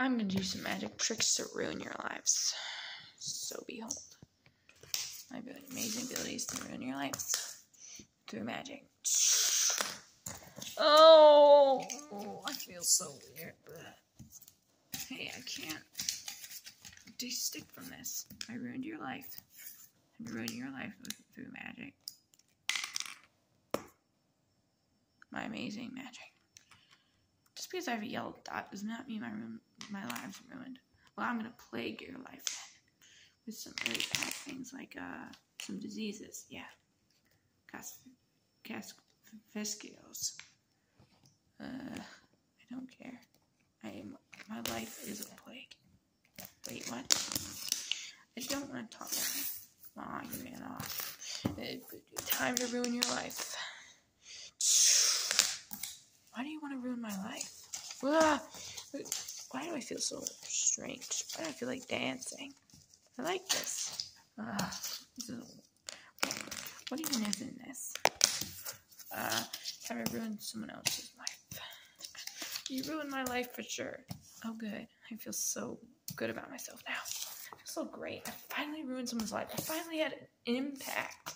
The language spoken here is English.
I'm gonna do some magic tricks to ruin your lives. So behold. My amazing abilities to ruin your lives through magic. Oh, I feel so weird, hey, I can't de-stick from this. I ruined your life. I'm ruining your life through magic. My amazing magic. Because I have a yellow dot does not mean my room, my life's ruined. Well, I'm gonna plague your life then with some really bad things like uh some diseases. Yeah, Cas Casfiskios. Uh, I don't care. I am. My life is a plague. Wait, what? I don't want to talk about it. You ran off. Time to ruin your life. Why do you want to ruin my life? Why do I feel so strange? Why do I feel like dancing? I like this. Ah, what even is in this? Uh, have I ruined someone else's life? You ruined my life for sure. Oh, good. I feel so good about myself now. I feel so great. I finally ruined someone's life. I finally had an impact.